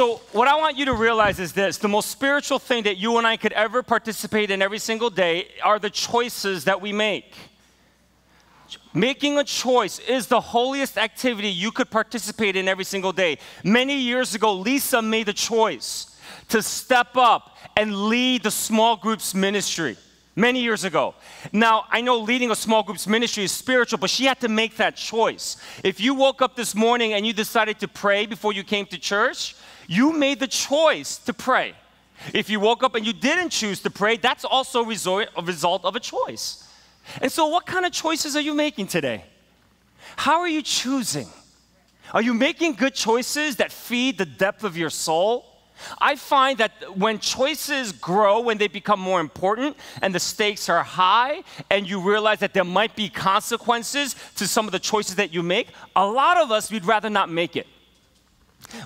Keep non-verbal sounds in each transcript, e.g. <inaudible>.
So, what I want you to realize is this the most spiritual thing that you and I could ever participate in every single day are the choices that we make. Making a choice is the holiest activity you could participate in every single day. Many years ago, Lisa made the choice to step up and lead the small groups ministry many years ago. Now, I know leading a small groups ministry is spiritual, but she had to make that choice. If you woke up this morning and you decided to pray before you came to church, you made the choice to pray. If you woke up and you didn't choose to pray, that's also a result of a choice. And so, what kind of choices are you making today? How are you choosing? Are you making good choices that feed the depth of your soul? I find that when choices grow, when they become more important and the stakes are high, and you realize that there might be consequences to some of the choices that you make, a lot of us, we'd rather not make it.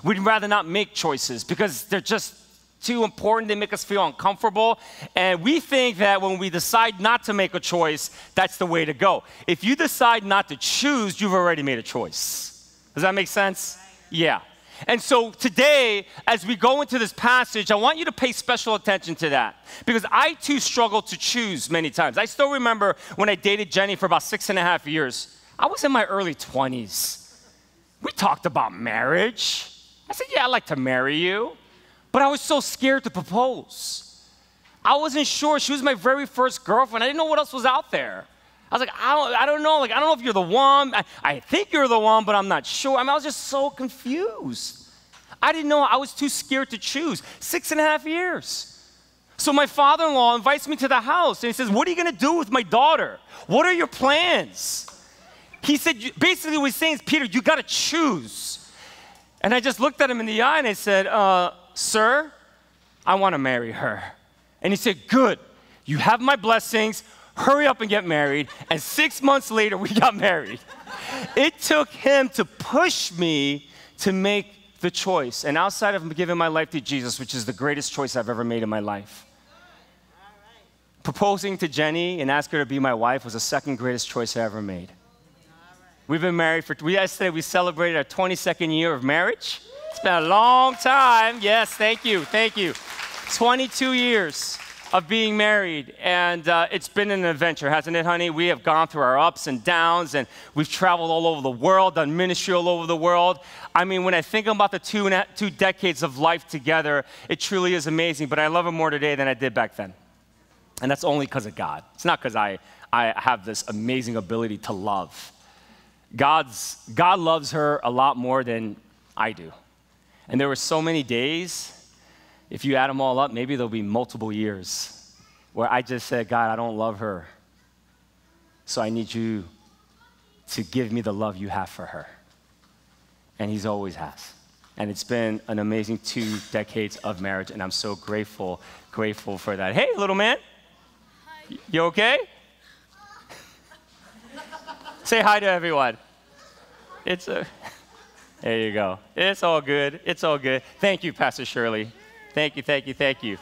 We'd rather not make choices because they're just too important. They make us feel uncomfortable. And we think that when we decide not to make a choice, that's the way to go. If you decide not to choose, you've already made a choice. Does that make sense? Yeah. And so today, as we go into this passage, I want you to pay special attention to that because I too struggle to choose many times. I still remember when I dated Jenny for about six and a half years. I was in my early 20s. We talked about marriage. I said, Yeah, I'd like to marry you. But I was so scared to propose. I wasn't sure. She was my very first girlfriend. I didn't know what else was out there. I was like, I don't, I don't know. Like, I don't know if you're the one. I, I think you're the one, but I'm not sure. I mean, I was just so confused. I didn't know. I was too scared to choose. Six and a half years. So my father-in-law invites me to the house and he says, What are you gonna do with my daughter? What are your plans? He said, basically what he's saying is, Peter, you gotta choose. And I just looked at him in the eye and I said, uh, Sir, I wanna marry her. And he said, Good, you have my blessings hurry up and get married. And six months later, we got <laughs> married. It took him to push me to make the choice. And outside of giving my life to Jesus, which is the greatest choice I've ever made in my life, proposing to Jenny and asking her to be my wife was the second greatest choice I ever made. We've been married for, we yesterday we celebrated our 22nd year of marriage. It's been a long time. Yes, thank you, thank you. 22 years of being married. And uh, it's been an adventure, hasn't it, honey? We have gone through our ups and downs, and we've traveled all over the world, done ministry all over the world. I mean, when I think about the two, a, two decades of life together, it truly is amazing. But I love her more today than I did back then. And that's only because of God. It's not because I, I have this amazing ability to love. God's, God loves her a lot more than I do. And there were so many days if you add them all up, maybe there'll be multiple years where I just said, God, I don't love her. So I need you to give me the love you have for her. And He's always has. And it's been an amazing two decades of marriage, and I'm so grateful, grateful for that. Hey, little man. Hi. You okay? <laughs> Say hi to everyone. It's a. There you go. It's all good. It's all good. Thank you, Pastor Shirley. Thank you, thank you, thank you.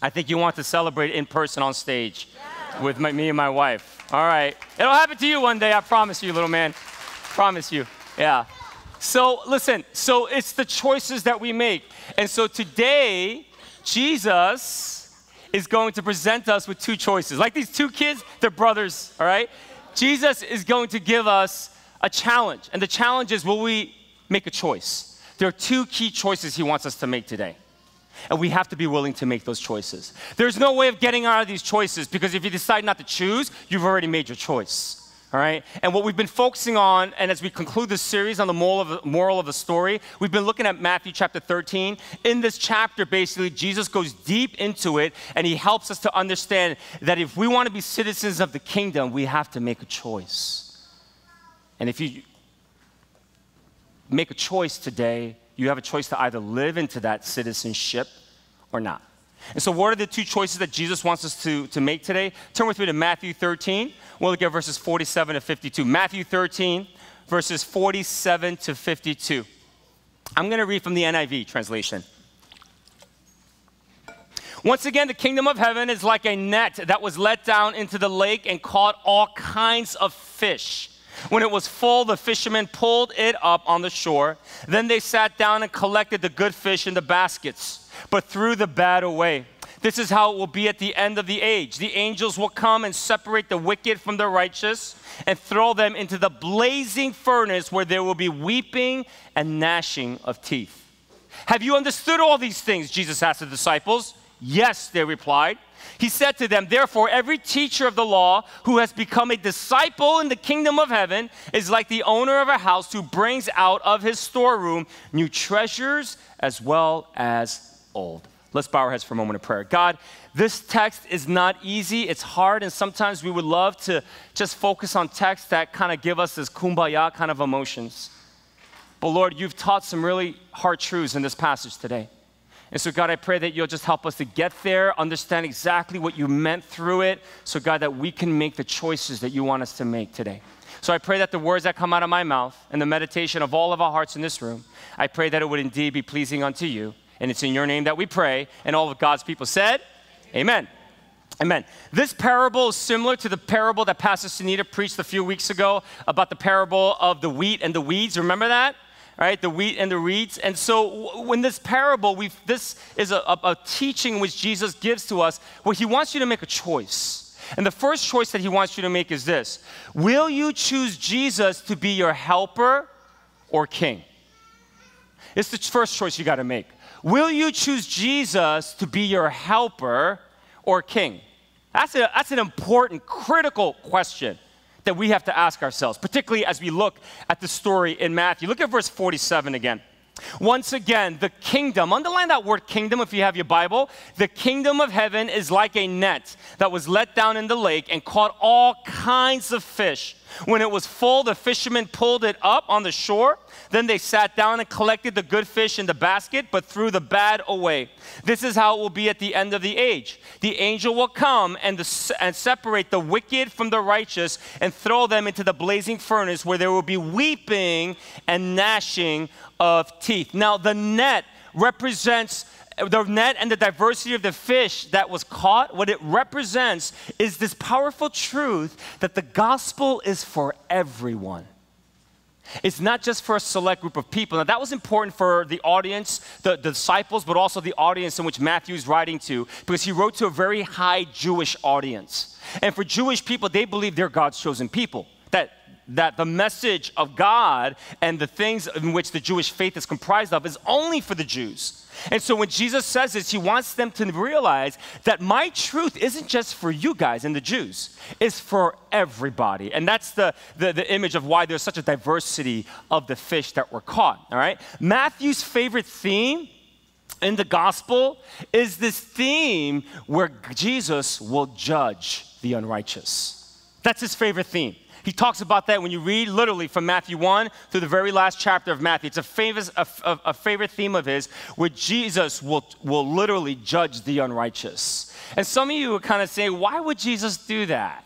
I think you want to celebrate in person on stage yeah. with my, me and my wife. All right. It'll happen to you one day, I promise you, little man. Promise you. Yeah. So, listen, so it's the choices that we make. And so today, Jesus is going to present us with two choices. Like these two kids, they're brothers, all right? Jesus is going to give us a challenge. And the challenge is will we make a choice? There are two key choices he wants us to make today. And we have to be willing to make those choices. There's no way of getting out of these choices because if you decide not to choose, you've already made your choice. All right? And what we've been focusing on, and as we conclude this series on the moral of, moral of the story, we've been looking at Matthew chapter 13. In this chapter, basically, Jesus goes deep into it and he helps us to understand that if we want to be citizens of the kingdom, we have to make a choice. And if you make a choice today, you have a choice to either live into that citizenship or not. And so, what are the two choices that Jesus wants us to, to make today? Turn with me to Matthew 13. We'll look at verses 47 to 52. Matthew 13, verses 47 to 52. I'm going to read from the NIV translation. Once again, the kingdom of heaven is like a net that was let down into the lake and caught all kinds of fish. When it was full, the fishermen pulled it up on the shore. Then they sat down and collected the good fish in the baskets, but threw the bad away. This is how it will be at the end of the age. The angels will come and separate the wicked from the righteous and throw them into the blazing furnace where there will be weeping and gnashing of teeth. Have you understood all these things? Jesus asked the disciples. Yes, they replied. He said to them, Therefore, every teacher of the law who has become a disciple in the kingdom of heaven is like the owner of a house who brings out of his storeroom new treasures as well as old. Let's bow our heads for a moment of prayer. God, this text is not easy, it's hard, and sometimes we would love to just focus on texts that kind of give us this kumbaya kind of emotions. But Lord, you've taught some really hard truths in this passage today. And so, God, I pray that you'll just help us to get there, understand exactly what you meant through it, so, God, that we can make the choices that you want us to make today. So, I pray that the words that come out of my mouth and the meditation of all of our hearts in this room, I pray that it would indeed be pleasing unto you. And it's in your name that we pray. And all of God's people said, Amen. Amen. This parable is similar to the parable that Pastor Sunita preached a few weeks ago about the parable of the wheat and the weeds. Remember that? Right? The wheat and the reeds. And so, when this parable, we this is a, a, a teaching which Jesus gives to us where he wants you to make a choice. And the first choice that he wants you to make is this Will you choose Jesus to be your helper or king? It's the first choice you got to make. Will you choose Jesus to be your helper or king? That's, a, that's an important, critical question that we have to ask ourselves, particularly as we look at the story in Matthew. Look at verse 47 again. Once again, the kingdom, underline that word kingdom if you have your Bible. The kingdom of heaven is like a net that was let down in the lake and caught all kinds of fish. When it was full, the fishermen pulled it up on the shore. Then they sat down and collected the good fish in the basket, but threw the bad away. This is how it will be at the end of the age. The angel will come and, the, and separate the wicked from the righteous and throw them into the blazing furnace where there will be weeping and gnashing of teeth. Now, the net represents the net and the diversity of the fish that was caught, what it represents is this powerful truth that the gospel is for everyone. It's not just for a select group of people. Now, that was important for the audience, the, the disciples, but also the audience in which Matthew is writing to, because he wrote to a very high Jewish audience. And for Jewish people, they believe they're God's chosen people. That that the message of God and the things in which the Jewish faith is comprised of is only for the Jews. And so when Jesus says this, he wants them to realize that my truth isn't just for you guys and the Jews, it's for everybody. And that's the, the, the, image of why there's such a diversity of the fish that were caught. All right? Matthew's favorite theme in the gospel is this theme where Jesus will judge the unrighteous. That's his favorite theme. He talks about that when you read literally from Matthew 1 through the very last chapter of Matthew. It's a, famous, a, a, a favorite theme of his where Jesus will, will literally judge the unrighteous. And some of you are kind of saying, why would Jesus do that?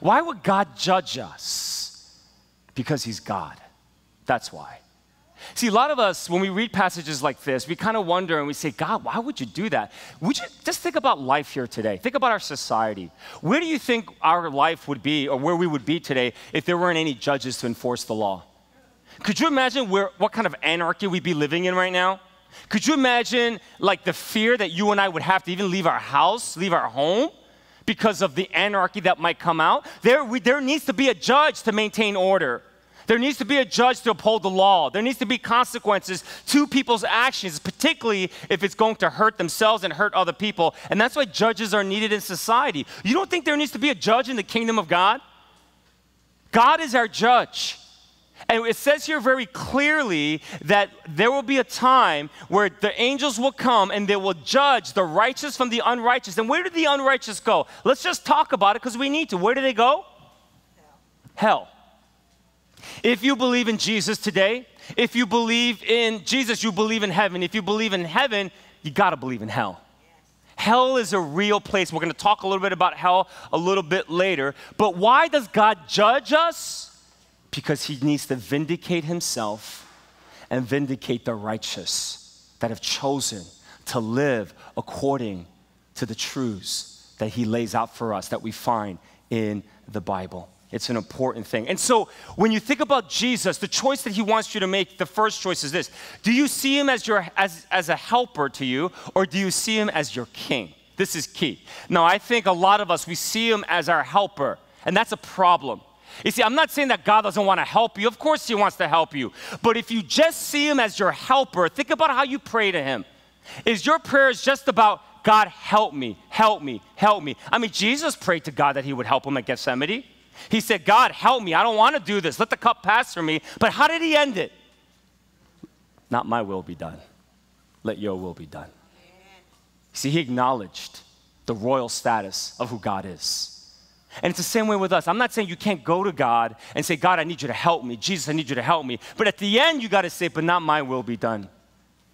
Why would God judge us? Because he's God. That's why. See, a lot of us, when we read passages like this, we kind of wonder and we say, God, why would you do that? Would you just think about life here today? Think about our society. Where do you think our life would be or where we would be today if there weren't any judges to enforce the law? Could you imagine where, what kind of anarchy we'd be living in right now? Could you imagine like the fear that you and I would have to even leave our house, leave our home? Because of the anarchy that might come out, there, we, there needs to be a judge to maintain order. There needs to be a judge to uphold the law. There needs to be consequences to people's actions, particularly if it's going to hurt themselves and hurt other people. And that's why judges are needed in society. You don't think there needs to be a judge in the kingdom of God? God is our judge. And it says here very clearly that there will be a time where the angels will come and they will judge the righteous from the unrighteous. And where do the unrighteous go? Let's just talk about it because we need to. Where do they go? Hell. Hell. If you believe in Jesus today, if you believe in Jesus, you believe in heaven. If you believe in heaven, you got to believe in hell. Hell is a real place. We're going to talk a little bit about hell a little bit later. But why does God judge us? Because he needs to vindicate himself and vindicate the righteous that have chosen to live according to the truths that he lays out for us that we find in the Bible. It's an important thing. And so when you think about Jesus, the choice that he wants you to make, the first choice is this. Do you see him as your as, as a helper to you, or do you see him as your king? This is key. Now, I think a lot of us we see him as our helper, and that's a problem. You see, I'm not saying that God doesn't want to help you. Of course, He wants to help you. But if you just see Him as your helper, think about how you pray to Him. Is your prayers just about, God, help me, help me, help me? I mean, Jesus prayed to God that He would help him at Gethsemane. He said, God, help me. I don't want to do this. Let the cup pass from me. But how did He end it? Not my will be done. Let your will be done. See, He acknowledged the royal status of who God is. And it's the same way with us. I'm not saying you can't go to God and say, God, I need you to help me. Jesus, I need you to help me. But at the end, you got to say, but not my will be done.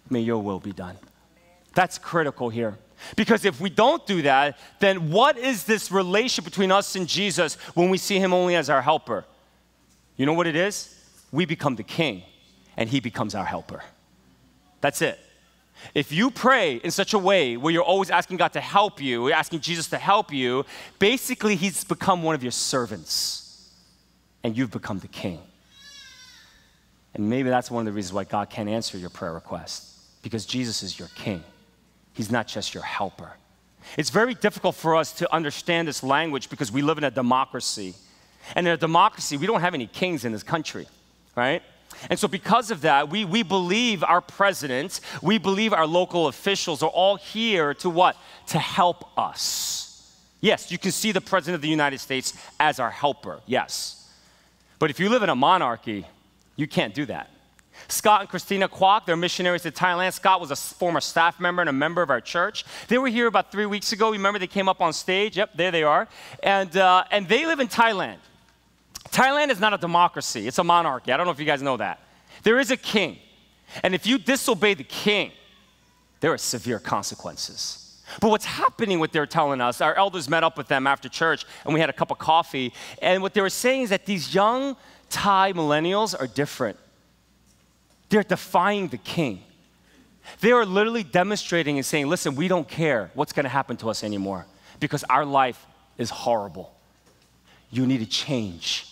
May your will be done. That's critical here. Because if we don't do that, then what is this relationship between us and Jesus when we see him only as our helper? You know what it is? We become the king and he becomes our helper. That's it. If you pray in such a way where you're always asking God to help you, asking Jesus to help you, basically He's become one of your servants and you've become the king. And maybe that's one of the reasons why God can't answer your prayer request because Jesus is your king. He's not just your helper. It's very difficult for us to understand this language because we live in a democracy. And in a democracy, we don't have any kings in this country, right? And so, because of that, we, we believe our president, we believe our local officials are all here to what? To help us. Yes, you can see the president of the United States as our helper, yes. But if you live in a monarchy, you can't do that. Scott and Christina Kwok, they're missionaries to Thailand. Scott was a former staff member and a member of our church. They were here about three weeks ago. Remember, they came up on stage. Yep, there they are. And, uh, and they live in Thailand. Thailand is not a democracy, it's a monarchy. I don't know if you guys know that. There is a king. And if you disobey the king, there are severe consequences. But what's happening, what they're telling us, our elders met up with them after church and we had a cup of coffee. And what they were saying is that these young Thai millennials are different. They're defying the king. They are literally demonstrating and saying, listen, we don't care what's going to happen to us anymore because our life is horrible. You need to change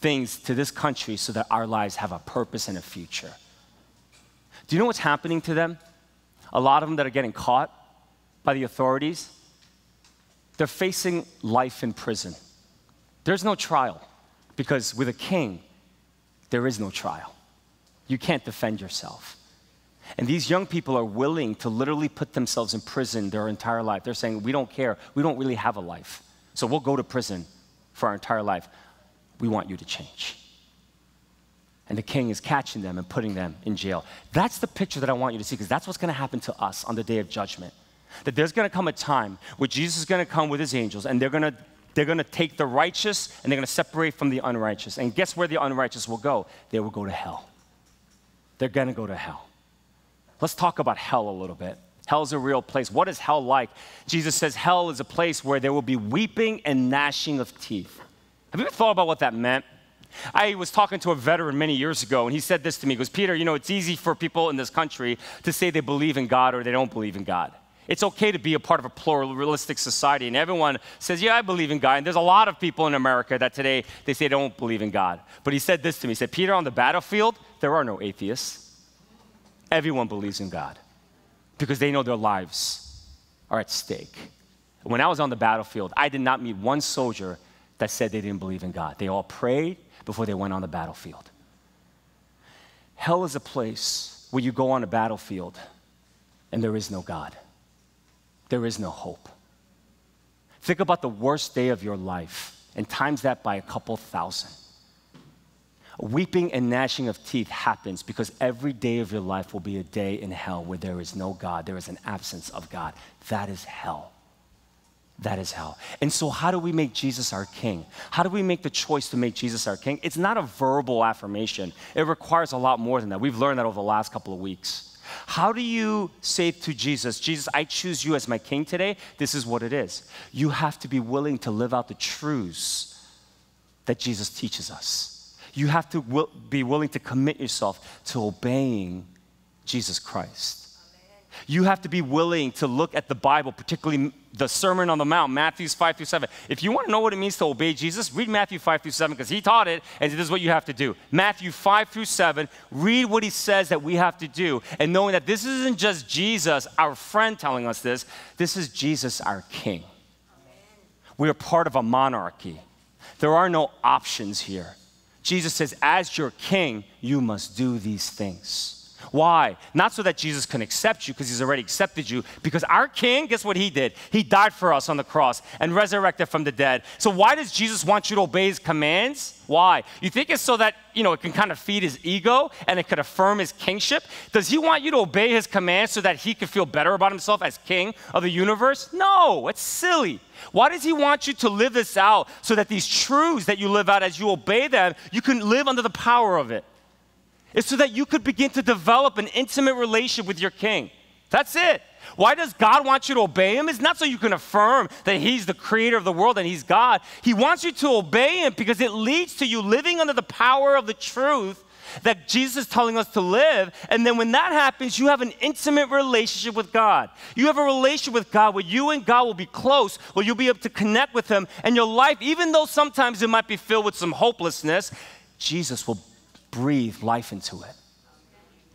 things to this country so that our lives have a purpose and a future. Do you know what's happening to them? A lot of them that are getting caught by the authorities, they're facing life in prison. There's no trial because with a king, there is no trial. You can't defend yourself. And these young people are willing to literally put themselves in prison their entire life. They're saying, We don't care. We don't really have a life. So we'll go to prison for our entire life we want you to change. And the king is catching them and putting them in jail. That's the picture that I want you to see because that's what's going to happen to us on the day of judgment. That there's going to come a time where Jesus is going to come with his angels and they're going to they're going to take the righteous and they're going to separate from the unrighteous. And guess where the unrighteous will go? They will go to hell. They're going to go to hell. Let's talk about hell a little bit. Hell is a real place. What is hell like? Jesus says hell is a place where there will be weeping and gnashing of teeth. Have you ever thought about what that meant? I was talking to a veteran many years ago, and he said this to me. He goes, Peter, you know, it's easy for people in this country to say they believe in God or they don't believe in God. It's okay to be a part of a pluralistic society, and everyone says, Yeah, I believe in God. And there's a lot of people in America that today they say they don't believe in God. But he said this to me He said, Peter, on the battlefield, there are no atheists. Everyone believes in God because they know their lives are at stake. When I was on the battlefield, I did not meet one soldier that said they didn't believe in God. They all prayed before they went on the battlefield. Hell is a place where you go on a battlefield and there is no God, there is no hope. Think about the worst day of your life and times that by a couple thousand. Weeping and gnashing of teeth happens because every day of your life will be a day in hell where there is no God, there is an absence of God. That is hell. That is hell. And so, how do we make Jesus our king? How do we make the choice to make Jesus our king? It's not a verbal affirmation, it requires a lot more than that. We've learned that over the last couple of weeks. How do you say to Jesus, Jesus, I choose you as my king today? This is what it is. You have to be willing to live out the truths that Jesus teaches us. You have to be willing to commit yourself to obeying Jesus Christ. You have to be willing to look at the Bible, particularly the Sermon on the Mount, Matthews 5 through 7. If you want to know what it means to obey Jesus, read Matthew 5 through 7 because he taught it, and this is what you have to do. Matthew 5 through 7, read what he says that we have to do, and knowing that this isn't just Jesus, our friend, telling us this, this is Jesus, our King. We are part of a monarchy. There are no options here. Jesus says, as your king, you must do these things. Why? Not so that Jesus can accept you because he's already accepted you, because our king, guess what he did? He died for us on the cross and resurrected from the dead. So why does Jesus want you to obey his commands? Why? You think it's so that, you know, it can kind of feed his ego and it could affirm his kingship? Does he want you to obey his commands so that he could feel better about himself as king of the universe? No, it's silly. Why does he want you to live this out so that these truths that you live out as you obey them, you can live under the power of it? It's so that you could begin to develop an intimate relationship with your king. That's it. Why does God want you to obey him? It's not so you can affirm that he's the creator of the world and he's God. He wants you to obey him because it leads to you living under the power of the truth that Jesus is telling us to live. And then when that happens, you have an intimate relationship with God. You have a relationship with God where you and God will be close, where you'll be able to connect with him. And your life, even though sometimes it might be filled with some hopelessness, Jesus will breathe life into it.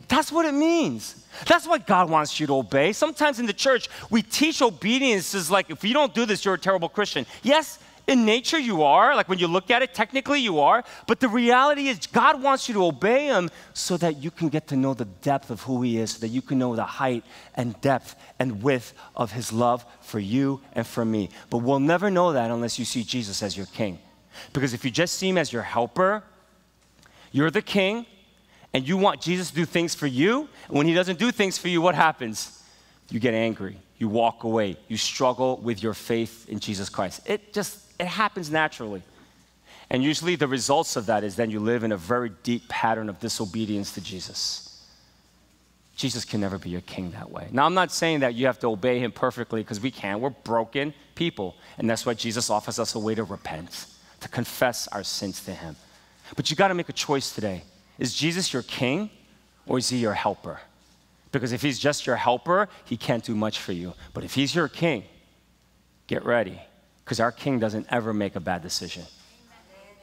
That's what it means. That's what God wants you to obey. Sometimes in the church, we teach obedience is like, if you don't do this, you're a terrible Christian. Yes, in nature you are. Like when you look at it, technically you are. But the reality is, God wants you to obey Him so that you can get to know the depth of who He is, so that you can know the height and depth and width of His love for you and for me. But we'll never know that unless you see Jesus as your King. Because if you just see Him as your helper, you're the king, and you want Jesus to do things for you. And when he doesn't do things for you, what happens? You get angry. You walk away. You struggle with your faith in Jesus Christ. It just it happens naturally. And usually the results of that is then you live in a very deep pattern of disobedience to Jesus. Jesus can never be your king that way. Now, I'm not saying that you have to obey him perfectly because we can't. We're broken people. And that's why Jesus offers us a way to repent, to confess our sins to him. But you got to make a choice today. Is Jesus your king or is he your helper? Because if he's just your helper, he can't do much for you. But if he's your king, get ready. Because our king doesn't ever make a bad decision.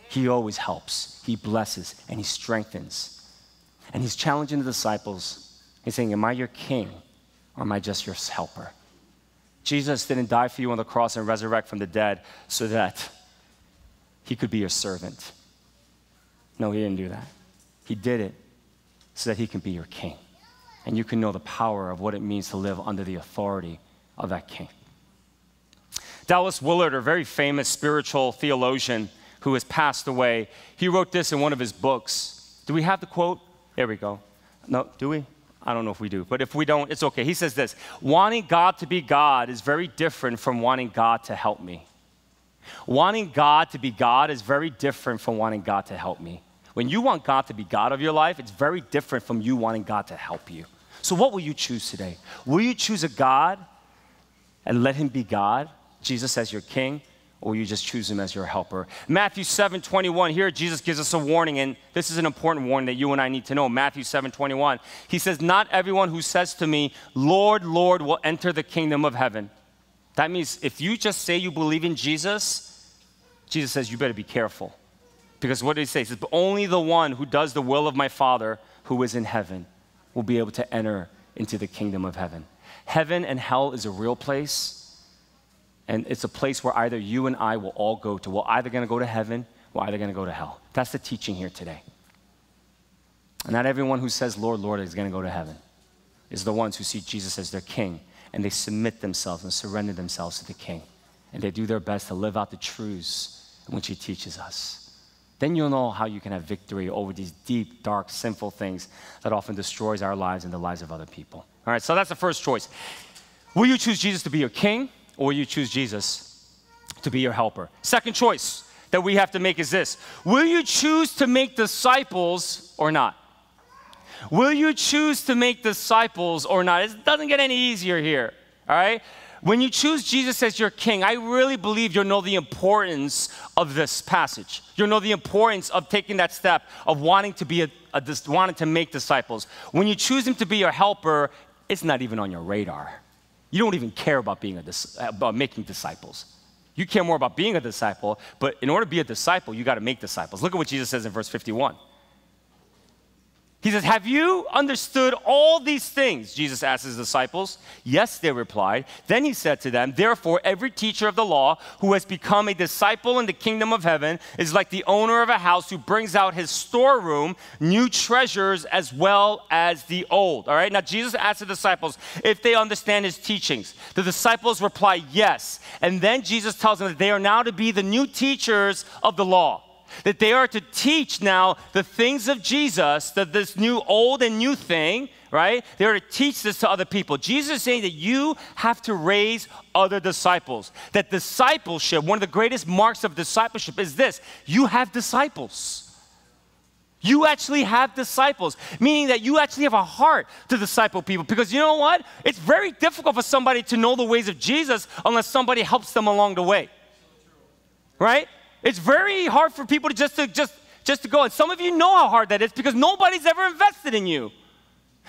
He always helps, he blesses, and he strengthens. And he's challenging the disciples. He's saying, Am I your king or am I just your helper? Jesus didn't die for you on the cross and resurrect from the dead so that he could be your servant. No, he didn't do that. He did it so that he can be your king. And you can know the power of what it means to live under the authority of that king. Dallas Willard, a very famous spiritual theologian who has passed away, he wrote this in one of his books. Do we have the quote? There we go. No, do we? I don't know if we do, but if we don't, it's okay. He says this Wanting God to be God is very different from wanting God to help me. Wanting God to be God is very different from wanting God to help me. When you want God to be God of your life, it's very different from you wanting God to help you. So, what will you choose today? Will you choose a God and let Him be God, Jesus as your King, or you just choose Him as your helper? Matthew 7 21, here Jesus gives us a warning, and this is an important warning that you and I need to know. Matthew 7 21, He says, Not everyone who says to me, Lord, Lord, will enter the kingdom of heaven. That means if you just say you believe in Jesus, Jesus says, You better be careful. Because what did he say? He says, But only the one who does the will of my Father who is in heaven will be able to enter into the kingdom of heaven. Heaven and hell is a real place, and it's a place where either you and I will all go to. We're either going to go to heaven, we're either going to go to hell. That's the teaching here today. And not everyone who says, Lord, Lord, is going to go to heaven. Is the ones who see Jesus as their king, and they submit themselves and surrender themselves to the king. And they do their best to live out the truths in which he teaches us then you'll know how you can have victory over these deep, dark, sinful things that often destroys our lives and the lives of other people. All right, so that's the first choice. Will you choose Jesus to be your king, or will you choose Jesus to be your helper? Second choice that we have to make is this Will you choose to make disciples or not? Will you choose to make disciples or not? It doesn't get any easier here, all right? When you choose Jesus as your king, I really believe you'll know the importance of this passage. You'll know the importance of taking that step of wanting to be a, a wanting to make disciples. When you choose him to be your helper, it's not even on your radar. You don't even care about being a about making disciples. You care more about being a disciple, but in order to be a disciple, you got to make disciples. Look at what Jesus says in verse 51. He says, Have you understood all these things? Jesus asked his disciples. Yes, they replied. Then he said to them, Therefore, every teacher of the law who has become a disciple in the kingdom of heaven is like the owner of a house who brings out his storeroom new treasures as well as the old. All right, now Jesus asked the disciples if they understand his teachings. The disciples reply, Yes. And then Jesus tells them that they are now to be the new teachers of the law that they are to teach now the things of Jesus, that this new old and new thing, right? They are to teach this to other people. Jesus is saying that you have to raise other disciples. That discipleship, one of the greatest marks of discipleship is this you have disciples. You actually have disciples, meaning that you actually have a heart to disciple people. Because you know what? It's very difficult for somebody to know the ways of Jesus unless somebody helps them along the way. Right? It's very hard for people to just to just just to go. And some of you know how hard that is because nobody's ever invested in you.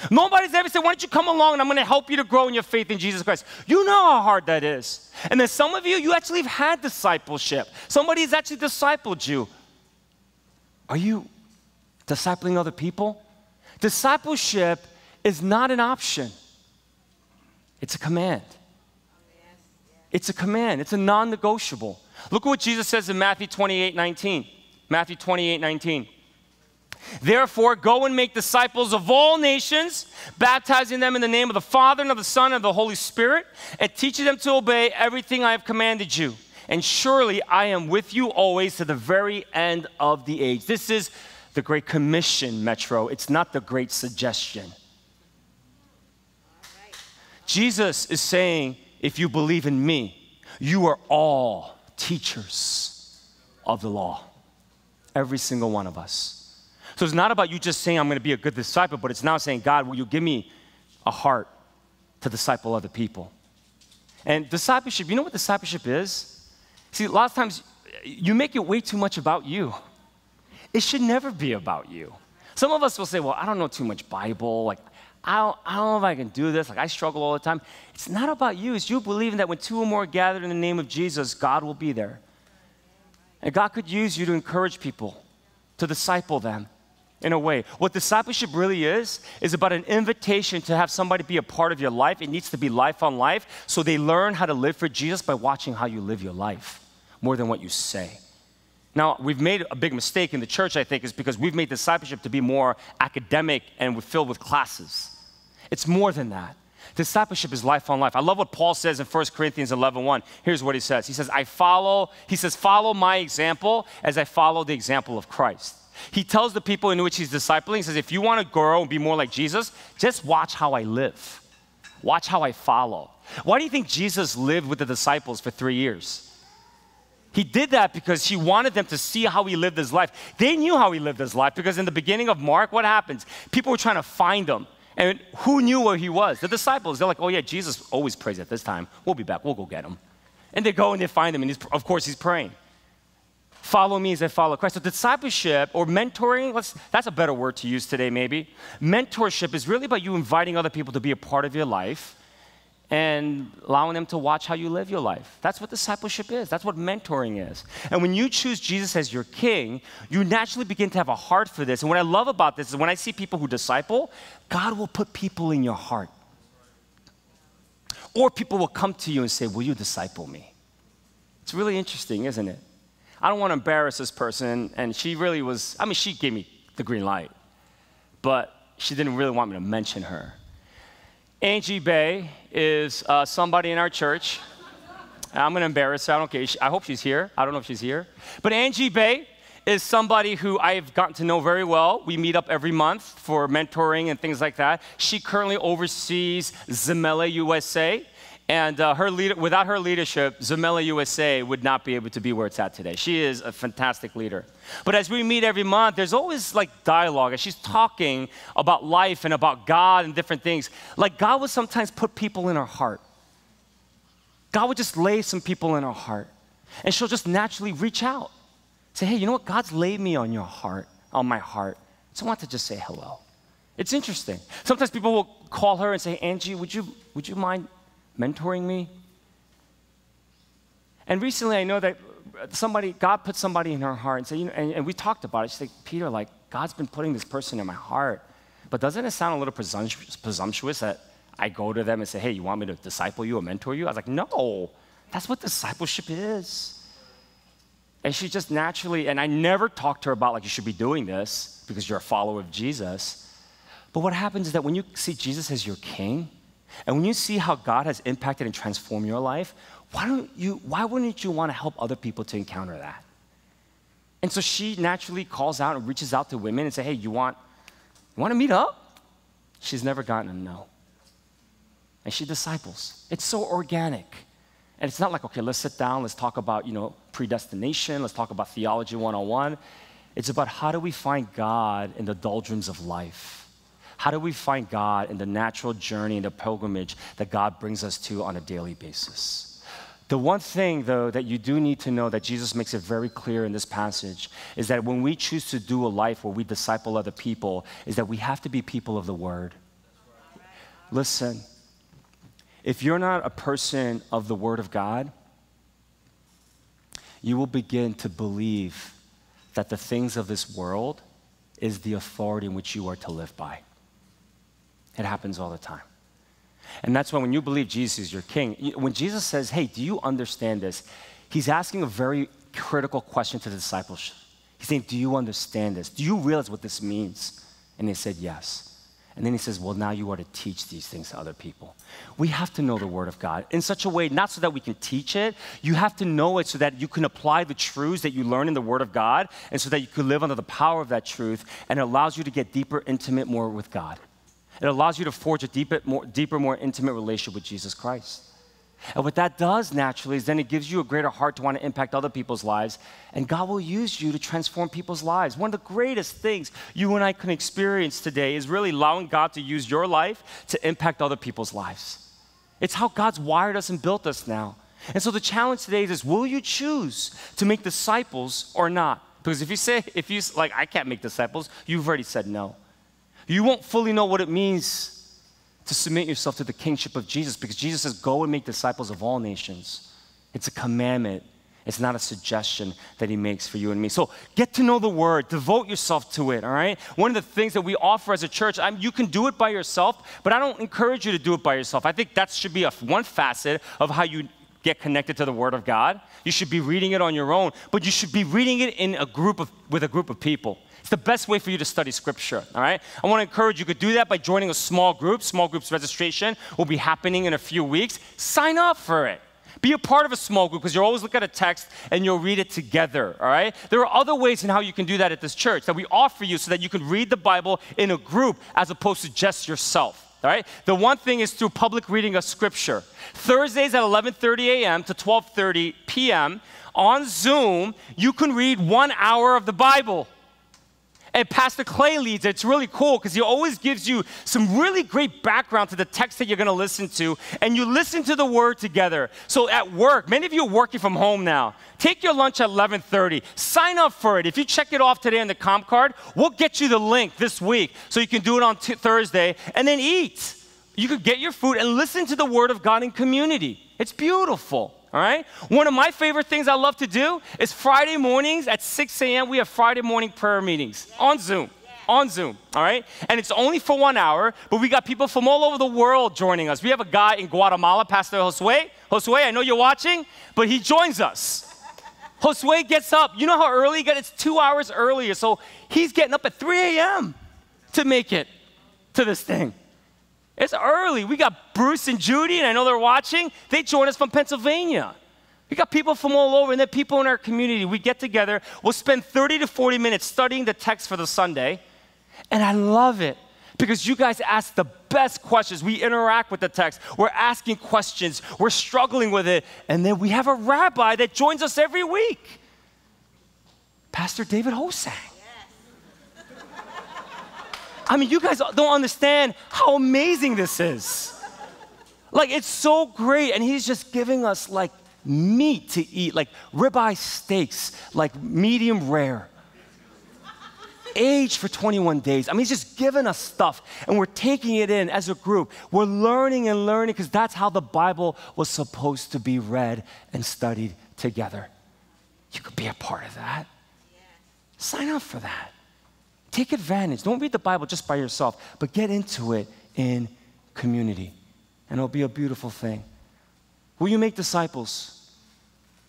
Nobody's ever said, Why don't you come along and I'm going to help you to grow in your faith in Jesus Christ? You know how hard that is. And then some of you, you actually have had discipleship. Somebody's actually discipled you. Are you discipling other people? Discipleship is not an option, it's a command. It's a command, it's a non negotiable. Look at what Jesus says in Matthew 28 19. Matthew 28 19. Therefore, go and make disciples of all nations, baptizing them in the name of the Father and of the Son and of the Holy Spirit, and teaching them to obey everything I have commanded you. And surely I am with you always to the very end of the age. This is the Great Commission, Metro. It's not the Great Suggestion. Jesus is saying, if you believe in me, you are all teachers of the law. Every single one of us. So it's not about you just saying, I'm going to be a good disciple, but it's now saying, God, will you give me a heart to disciple other people? And discipleship, you know what discipleship is? See, a lot of times you make it way too much about you. It should never be about you. Some of us will say, Well, I don't know too much Bible. Like, I don't, I don't know if I can do this. Like, I struggle all the time. It's not about you. It's you believing that when two or more gathered in the name of Jesus, God will be there. And God could use you to encourage people, to disciple them in a way. What discipleship really is, is about an invitation to have somebody be a part of your life. It needs to be life on life. So they learn how to live for Jesus by watching how you live your life more than what you say. Now, we've made a big mistake in the church, I think, is because we've made discipleship to be more academic and filled with classes. It's more than that. Discipleship is life on life. I love what Paul says in 1 Corinthians 11 1. Here's what he says. He says, I follow, he says, follow my example as I follow the example of Christ. He tells the people in which he's discipling, he says, if you want to grow and be more like Jesus, just watch how I live. Watch how I follow. Why do you think Jesus lived with the disciples for three years? He did that because he wanted them to see how he lived his life. They knew how he lived his life because in the beginning of Mark, what happens? People were trying to find him. And who knew where he was? The disciples. They're like, oh, yeah, Jesus always prays at this time. We'll be back. We'll go get him. And they go and they find him. And of course, he's praying. Follow me as I follow Christ. So, discipleship or mentoring, that's a better word to use today, maybe. Mentorship is really about you inviting other people to be a part of your life and allowing them to watch how you live your life. That's what discipleship is. That's what mentoring is. And when you choose Jesus as your king, you naturally begin to have a heart for this. And what I love about this is when I see people who disciple, God will put people in your heart. Or people will come to you and say, Will you disciple me? It's really interesting, isn't it? I don't want to embarrass this person, and she really was, I mean, she gave me the green light, but she didn't really want me to mention her. Angie Bae is uh, somebody in our church. I'm going to embarrass her. I don't care. I hope she's here. I don't know if she's here. But Angie Bae is somebody who I've gotten to know very well. We meet up every month for mentoring and things like that. She currently oversees Zimele USA. And uh, her leader, without her leadership, Zimele USA would not be able to be where it's at today. She is a fantastic leader. But as we meet every month, there's always like dialogue. As she's talking about life and about God and different things, like God would sometimes put people in her heart. God would just lay some people in her heart. And she'll just naturally reach out. Say, hey, you know what? God's laid me on your heart, on my heart. So I want to just say hello. It's interesting. Sometimes people will call her and say, Angie, would you, would you mind mentoring me? And recently I know that somebody, God put somebody in her heart and said, you know, and, and we talked about it. She's like, Peter, like, God's been putting this person in my heart. But doesn't it sound a little presumptuous, presumptuous that I go to them and say, hey, you want me to disciple you or mentor you? I was like, no, that's what discipleship is. And she just naturally, and I never talked to her about like you should be doing this because you're a follower of Jesus. But what happens is that when you see Jesus as your king, and when you see how God has impacted and transformed your life, why don't you why wouldn't you want to help other people to encounter that? And so she naturally calls out and reaches out to women and say, "Hey, you want you want to meet up?" She's never gotten a no. And she disciples. It's so organic. And it's not like, okay, let's sit down, let's talk about, you know, predestination, let's talk about theology 101. It's about how do we find God in the doldrums of life? How do we find God in the natural journey and the pilgrimage that God brings us to on a daily basis? The one thing, though, that you do need to know that Jesus makes it very clear in this passage is that when we choose to do a life where we disciple other people, is that we have to be people of the Word. Listen, if you're not a person of the Word of God, you will begin to believe that the things of this world is the authority in which you are to live by. It happens all the time. And that's why when you believe Jesus is your king, when Jesus says, Hey, do you understand this? He's asking a very critical question to the disciples. He's saying, Do you understand this? Do you realize what this means? And they said, Yes. And then he says, Well, now you are to teach these things to other people. We have to know the Word of God in such a way, not so that we can teach it, you have to know it so that you can apply the truths that you learn in the Word of God and so that you can live under the power of that truth. And it allows you to get deeper, intimate more with God. It allows you to forge a deeper, more, deeper, more intimate relationship with Jesus Christ. And what that does naturally is then it gives you a greater heart to want to impact other people's lives, and God will use you to transform people's lives. One of the greatest things you and I can experience today is really allowing God to use your life to impact other people's lives. It's how God's wired us and built us now. And so the challenge today is will you choose to make disciples or not? Because if you say, if you like, I can't make disciples, you've already said no. You won't fully know what it means to submit yourself to the kingship of Jesus because Jesus says, Go and make disciples of all nations. It's a commandment. It's not a suggestion that he makes for you and me. So get to know the word, devote yourself to it, all right? One of the things that we offer as a church, I'm, you can do it by yourself, but I don't encourage you to do it by yourself. I think that should be a, one facet of how you get connected to the word of God. You should be reading it on your own, but you should be reading it in a group of, with a group of people. It's the best way for you to study scripture, all right? I want to encourage you, could do that by joining a small group. Small groups registration will be happening in a few weeks. Sign up for it. Be a part of a small group because you'll always look at a text and you'll read it together, all right? There are other ways in how you can do that at this church that we offer you so that you can read the Bible in a group as opposed to just yourself. All right? The one thing is through public reading of scripture. Thursdays at 11:30 a.m. to 12:30 p.m. on Zoom, you can read 1 hour of the Bible. And Pastor Clay leads it. It's really cool because he always gives you some really great background to the text that you're going to listen to, and you listen to the word together. So at work, many of you are working from home now. Take your lunch at 11:30. Sign up for it. If you check it off today on the comp card, we'll get you the link this week so you can do it on t- Thursday and then eat. You could get your food and listen to the word of God in community. It's beautiful all right? One of my favorite things I love to do is Friday mornings at 6 a.m. We have Friday morning prayer meetings on Zoom. On Zoom, all right? And it's only for one hour, but we got people from all over the world joining us. We have a guy in Guatemala, Pastor Josue. Josue, I know you're watching, but he joins us. Josue gets up. You know how early he gets? It's two hours earlier. So he's getting up at 3 a.m. to make it to this thing. It's early. We got Bruce and Judy, and I know they're watching. They join us from Pennsylvania. We got people from all over, and then people in our community. We get together. We'll spend 30 to 40 minutes studying the text for the Sunday. And I love it because you guys ask the best questions. We interact with the text. We're asking questions. We're struggling with it. And then we have a rabbi that joins us every week Pastor David Hosang. I mean, you guys don't understand how amazing this is. Like, it's so great. And he's just giving us like meat to eat, like ribeye steaks, like medium rare. age for 21 days. I mean, he's just giving us stuff and we're taking it in as a group. We're learning and learning because that's how the Bible was supposed to be read and studied together. You could be a part of that. Sign up for that. Take advantage. Don't read the Bible just by yourself, but get into it in community. And it'll be a beautiful thing. Will you make disciples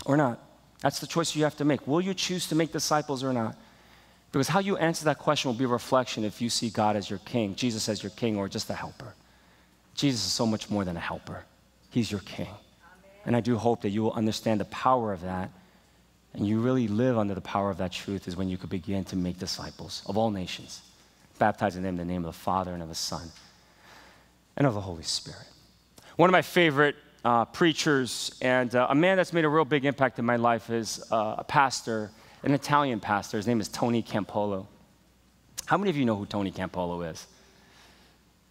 or not? That's the choice you have to make. Will you choose to make disciples or not? Because how you answer that question will be a reflection if you see God as your king, Jesus as your king, or just a helper. Jesus is so much more than a helper, He's your king. And I do hope that you will understand the power of that and you really live under the power of that truth is when you could begin to make disciples of all nations, baptizing them in the name of the Father and of the Son and of the Holy Spirit. One of my favorite uh, preachers and uh, a man that's made a real big impact in my life is uh, a pastor, an Italian pastor. His name is Tony Campolo. How many of you know who Tony Campolo is?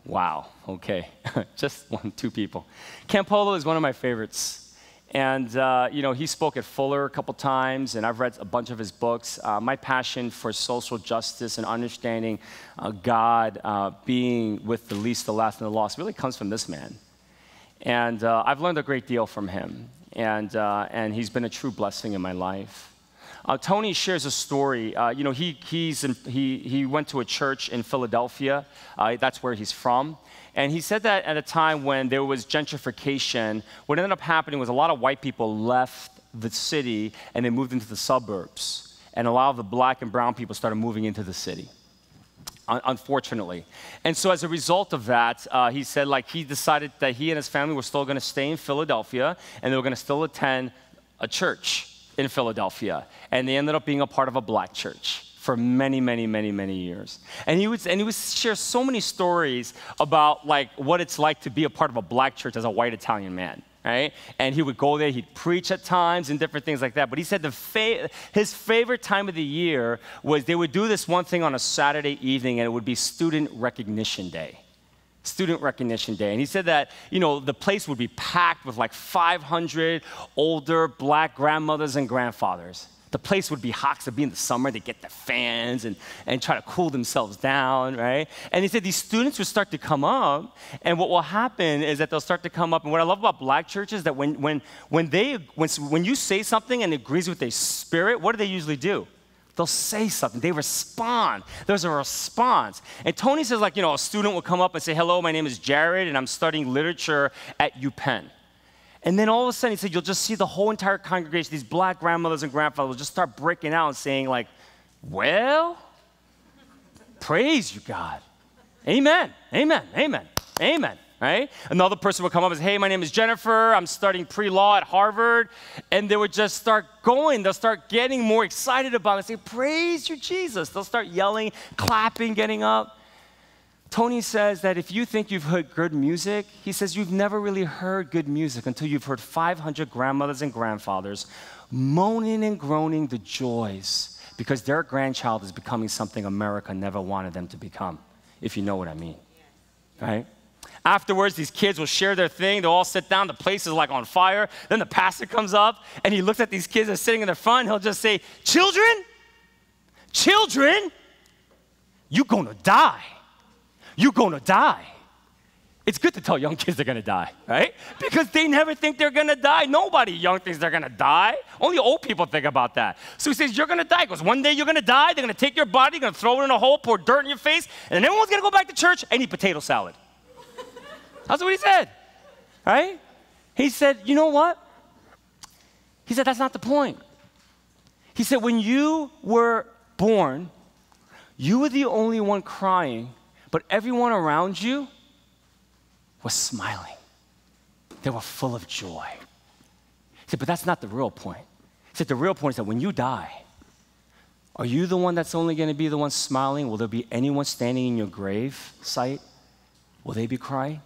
Wow, okay. <laughs> Just one, two people. Campolo is one of my favorites. And, uh, you know, he spoke at Fuller a couple times, and I've read a bunch of his books. Uh, my passion for social justice and understanding uh, God uh, being with the least, the last, and the lost really comes from this man. And uh, I've learned a great deal from him, and, uh, and he's been a true blessing in my life. Tony shares a story. you know, he, he's in, he, he went to a church in Philadelphia. that's where he's from. And he said that at a time when there was gentrification, what ended up happening was a lot of white people left the city and they moved into the suburbs. And a lot of the black and brown people started moving into the city unfortunately. And so as a result of that, uh, he said like he decided that he and his family were still going to stay in Philadelphia and they were going to still attend a church in Philadelphia. And they ended up being a part of a black church for many, many, many, many years. And he would and he would share so many stories about like what it's like to be a part of a black church as a white Italian man. Right? And he would go there, he'd preach at times and different things like that. But he said the fa- his favorite time of the year was they would do this one thing on a Saturday evening, and it would be Student Recognition Day student recognition day and he said that you know the place would be packed with like 500 older black grandmothers and grandfathers the place would be hot because it'd be in the summer. They'd get the fans and, and try to cool themselves down, right? And he said these students would start to come up, and what will happen is that they'll start to come up. And what I love about black churches is that when, when, when, they, when, when you say something and it agrees with their spirit, what do they usually do? They'll say something. They respond. There's a response. And Tony says, like, you know, a student will come up and say, hello, my name is Jared, and I'm studying literature at UPenn. And then all of a sudden, he said, you'll just see the whole entire congregation, these black grandmothers and grandfathers, will just start breaking out and saying, like, well, praise you, God. Amen, amen, amen, amen, right? Another person would come up and say, hey, my name is Jennifer. I'm studying pre-law at Harvard. And they would just start going. They'll start getting more excited about it say, praise you, Jesus. They'll start yelling, clapping, getting up. Tony says that if you think you've heard good music, he says you've never really heard good music until you've heard 500 grandmothers and grandfathers moaning and groaning the joys because their grandchild is becoming something America never wanted them to become, if you know what I mean. Right? Afterwards, these kids will share their thing. They'll all sit down. The place is like on fire. Then the pastor comes up and he looks at these kids that are sitting in the front. He'll just say, Children, children, you're going to die you're gonna die. It's good to tell young kids they're gonna die, right? Because they never think they're gonna die. Nobody young thinks they're gonna die. Only old people think about that. So he says, You're gonna die. Because one day you're gonna die. They're gonna take your body, gonna throw it in a hole, pour dirt in your face, and then everyone's gonna go back to church and eat potato salad. That's what he said, right? He said, You know what? He said, That's not the point. He said, When you were born, you were the only one crying but everyone around you was smiling. They were full of joy. He said, but that's not the real point. He said, the real point is that when you die, are you the one that's only going to be the one smiling? Will there be anyone standing in your grave site? Will they be crying?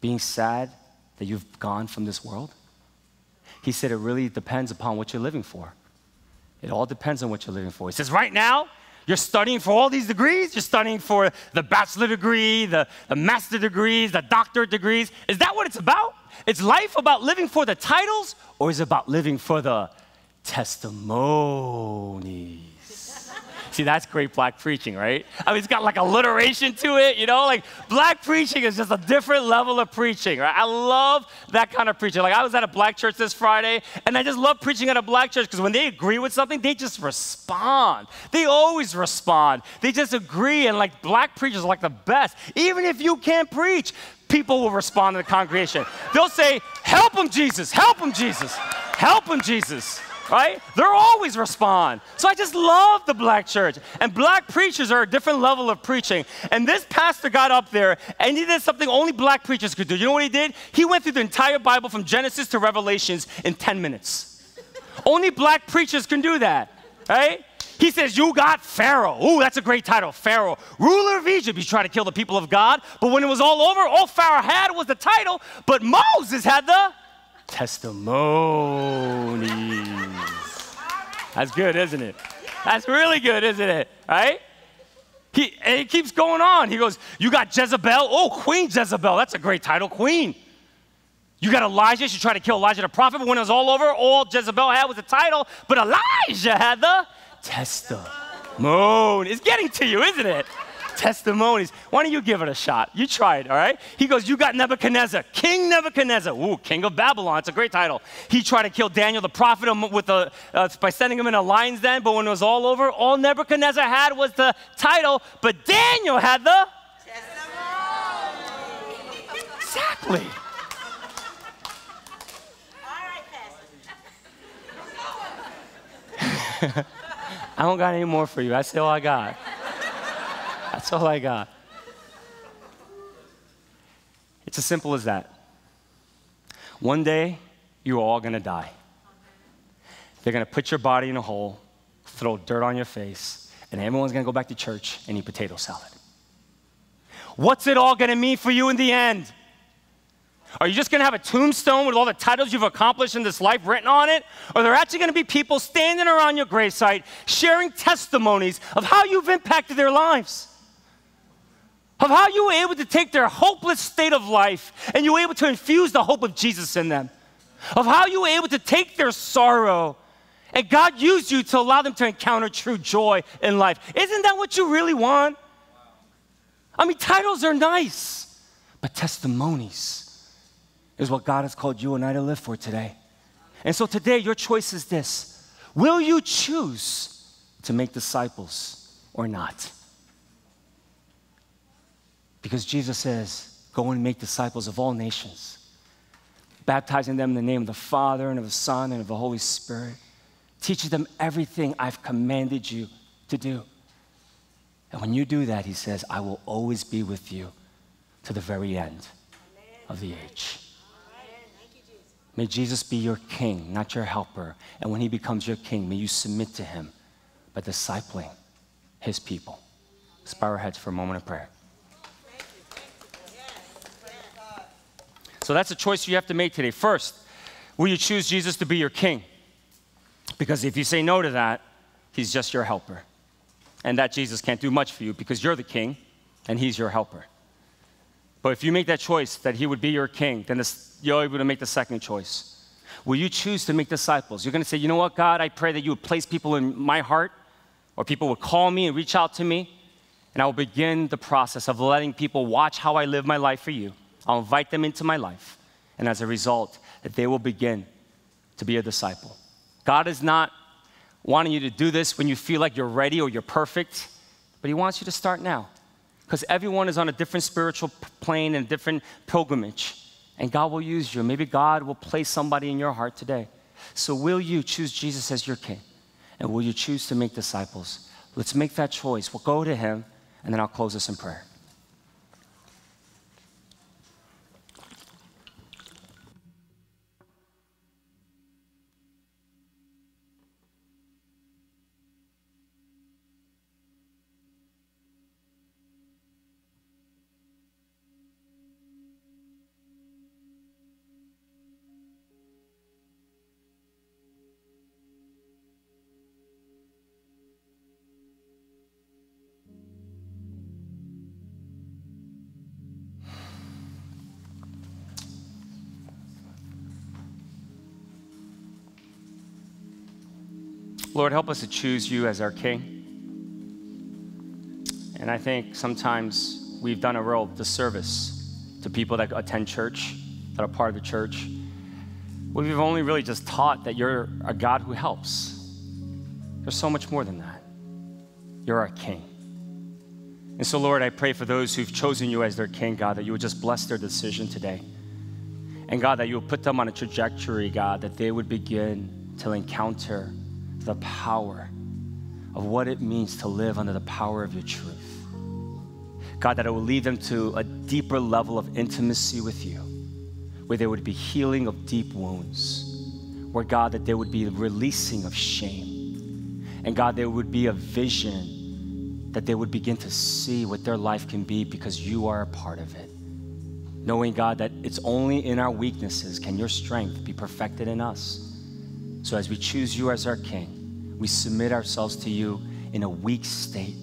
Being sad that you've gone from this world? He said, it really depends upon what you're living for. It all depends on what you're living for. He says, right now, you're studying for all these degrees. You're studying for the bachelor degree, the, the master degrees, the doctorate degrees. Is that what it's about? Is life about living for the titles or is it about living for the testimonies? See, that's great black preaching, right? I mean, it's got like alliteration to it, you know? Like, black preaching is just a different level of preaching, right? I love that kind of preaching. Like, I was at a black church this Friday, and I just love preaching at a black church because when they agree with something, they just respond. They always respond. They just agree, and like, black preachers are like the best. Even if you can't preach, people will respond to the congregation. They'll say, Help him, Jesus! Help him, Jesus! Help him, Jesus! Right? They're always respond. So I just love the black church. And black preachers are a different level of preaching. And this pastor got up there and he did something only black preachers could do. You know what he did? He went through the entire Bible from Genesis to Revelations in 10 minutes. only black preachers can do that, right? He says, You got Pharaoh. Ooh, that's a great title. Pharaoh, ruler of Egypt. He's trying to kill the people of God. But when it was all over, all Pharaoh had was the title, but Moses had the testimonies. That's good, isn't it? That's really good, isn't it? Right? He, and he keeps going on. He goes, You got Jezebel. Oh, Queen Jezebel. That's a great title, Queen. You got Elijah. She tried to kill Elijah the prophet, but when it was all over, all Jezebel had was the title, but Elijah had the testimony. It's getting to you, isn't it? Testimonies. Why don't you give it a shot? You try it, all right? He goes, You got Nebuchadnezzar, King Nebuchadnezzar. Ooh, King of Babylon. It's a great title. He tried to kill Daniel the prophet with a, uh, by sending him in a lion's den, but when it was all over, all Nebuchadnezzar had was the title, but Daniel had the testimony. Exactly. All right, <laughs> Pest. I don't got any more for you. I That's all I got. That's all I got. It's as simple as that. One day, you're all to die. They're to put your body in a hole, throw dirt on your face, and everyone's to go back to church and eat potato salad. What's it all to mean for you in the end? Are you just going to have a tombstone with all the titles you've accomplished in this life written on it? Or are there actually going to be people standing around your gravesite sharing testimonies of how you've impacted their lives? Of how you were able to take their hopeless state of life and you were able to infuse the hope of Jesus in them, of how you were able to take their sorrow and God used you to allow them to encounter true joy in life. Isn't that what you really want? I mean, titles are nice, but testimonies is what God has called you and I to live for today. And so today, your choice is this Will you choose to make disciples or not? Because Jesus says, Go and make disciples of all nations, baptizing them in the name of the Father and of the Son and of the Holy Spirit, teaching them everything I've commanded you to do. And when you do that, he says, I will always be with you to the very end of the age. May Jesus be your king, not your helper. And when he becomes your king, may you submit to him by discipling his people. Bow our heads for a moment of prayer. So that's a choice you have to make today. First, will you choose Jesus to be your king? Because if you say no to that, he's just your helper. And that Jesus can't do much for you because you're the king and he's your helper. But if you make that choice that he would be your king, then this, you're able to make the second choice. Will you choose to make disciples? You're going to say, you know what, God, I pray that you would place people in my heart, or people would call me and reach out to me, and I will begin the process of letting people watch how I live my life for you. I'll invite them into my life. And as a result, that they will begin to be a disciple. God is not wanting you to do this when you feel like you're ready or you're perfect, but He wants you to start now. Because everyone is on a different spiritual plane and a different pilgrimage. And God will use you. Maybe God will place somebody in your heart today. So, will you choose Jesus as your king? And will you choose to make disciples? Let's make that choice. We'll go to Him, and then I'll close this in prayer. Lord, help us to choose you as our King. And I think sometimes we've done a real disservice to people that attend church, that are part of the church. We've only really just taught that you're a God who helps. There's so much more than that. You're our King. And so, Lord, I pray for those who've chosen you as their King, God, that you would just bless their decision today. And God, that you would put them on a trajectory, God, that they would begin to encounter the power of what it means to live under the power of your truth. God, that it will lead them to a deeper level of intimacy with you, where there would be healing of deep wounds, where God, that there would be releasing of shame. And God, there would be a vision that they would begin to see what their life can be because you are a part of it. Knowing, God, that it's only in our weaknesses can your strength be perfected in us. So as we choose you as our King, we submit ourselves to you in a weak state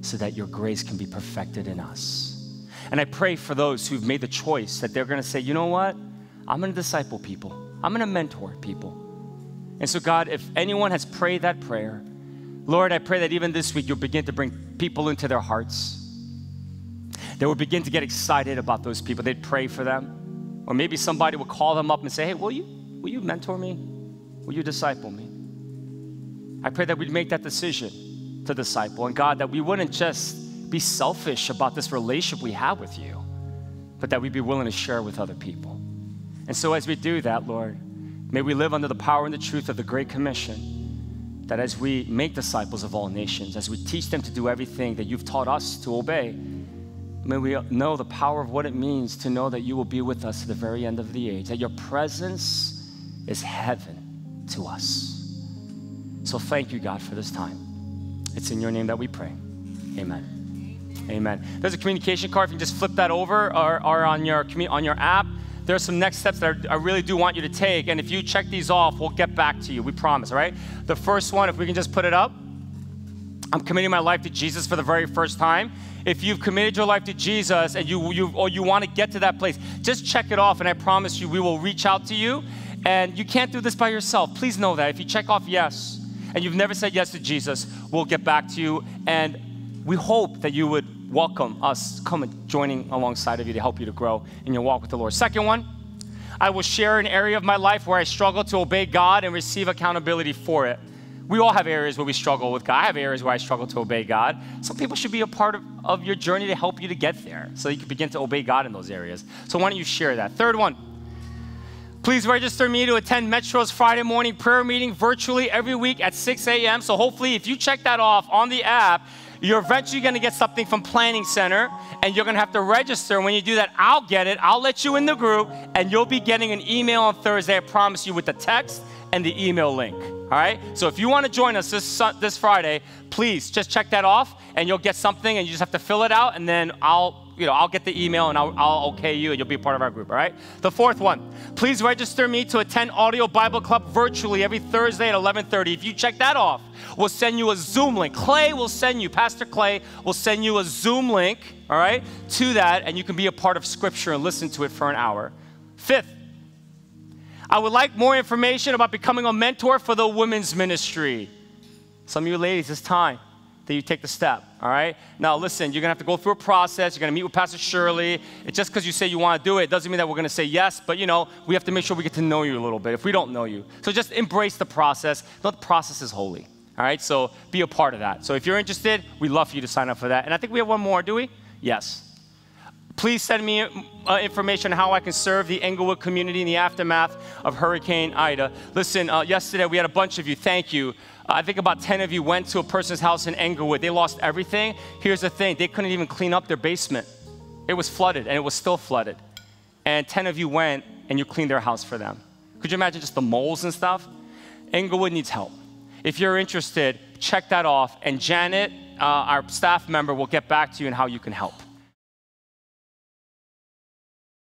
so that your grace can be perfected in us. And I pray for those who've made the choice that they're going to say, you know what? I'm going to disciple people, I'm going to mentor people. And so, God, if anyone has prayed that prayer, Lord, I pray that even this week you'll begin to bring people into their hearts. They will begin to get excited about those people. They'd pray for them. Or maybe somebody will call them up and say, hey, will you, will you mentor me? Will you disciple me? I pray that we'd make that decision to disciple. And God, that we wouldn't just be selfish about this relationship we have with you, but that we'd be willing to share with other people. And so as we do that, Lord, may we live under the power and the truth of the Great Commission. That as we make disciples of all nations, as we teach them to do everything that you've taught us to obey, may we know the power of what it means to know that you will be with us to the very end of the age, that your presence is heaven to us. So thank you, God, for this time. It's in your name that we pray. Amen. Amen. There's a communication card. If you just flip that over or, or on, your, on your app, there are some next steps that I really do want you to take. And if you check these off, we'll get back to you. We promise, all right? The first one, if we can just put it up. I'm committing my life to Jesus for the very first time. If you've committed your life to Jesus and you, you or you want to get to that place, just check it off, and I promise you, we will reach out to you and you can't do this by yourself. Please know that. If you check off yes and you've never said yes to Jesus, we'll get back to you. And we hope that you would welcome us coming, joining alongside of you to help you to grow in your walk with the Lord. Second one, I will share an area of my life where I struggle to obey God and receive accountability for it. We all have areas where we struggle with God. I have areas where I struggle to obey God. Some people should be a part of, of your journey to help you to get there so you can begin to obey God in those areas. So, why don't you share that? Third one, Please register me to attend Metro's Friday morning prayer meeting virtually every week at 6 a.m. So hopefully, if you check that off on the app, you're eventually going to get something from Planning Center, and you're going to have to register. When you do that, I'll get it. I'll let you in the group, and you'll be getting an email on Thursday. I promise you with the text and the email link. All right. So if you want to join us this this Friday, please just check that off, and you'll get something, and you just have to fill it out, and then I'll you know, I'll get the email and I'll, I'll okay you and you'll be part of our group, all right? The fourth one, please register me to attend Audio Bible Club virtually every Thursday at 11:30. If you check that off, we'll send you a Zoom link. Clay will send you, Pastor Clay will send you a Zoom link, all right, to that, and you can be a part of Scripture and listen to it for an hour. Fifth, I would like more information about becoming a mentor for the women's ministry. Some of you ladies, it's time that you take the step, all right? Now, listen, you're gonna have to go through a process. You're gonna meet with Pastor Shirley. It's just because you say you wanna do it doesn't mean that we're gonna say yes, but you know, we have to make sure we get to know you a little bit if we don't know you. So just embrace the process. Know the process is holy, all right? So be a part of that. So if you're interested, we'd love for you to sign up for that. And I think we have one more, do we? Yes. Please send me uh, information on how I can serve the Englewood community in the aftermath of Hurricane Ida. Listen, uh, yesterday we had a bunch of you. Thank you. I think about 10 of you went to a person's house in Englewood. They lost everything. Here's the thing they couldn't even clean up their basement. It was flooded, and it was still flooded. And 10 of you went and you cleaned their house for them. Could you imagine just the moles and stuff? Englewood needs help. If you're interested, check that off, and Janet, uh, our staff member, will get back to you on how you can help.